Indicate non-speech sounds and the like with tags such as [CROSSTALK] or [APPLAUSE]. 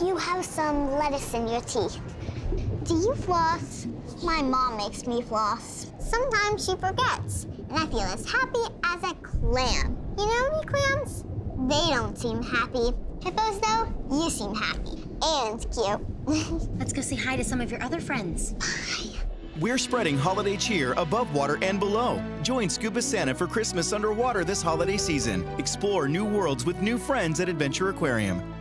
You have some lettuce in your teeth. Do you floss? My mom makes me floss. Sometimes she forgets, and I feel as happy as a clam. You know any clams? They don't seem happy. Hippos, though, you seem happy and cute. [LAUGHS] Let's go say hi to some of your other friends. We're spreading holiday cheer above water and below. Join Scuba Santa for Christmas underwater this holiday season. Explore new worlds with new friends at Adventure Aquarium.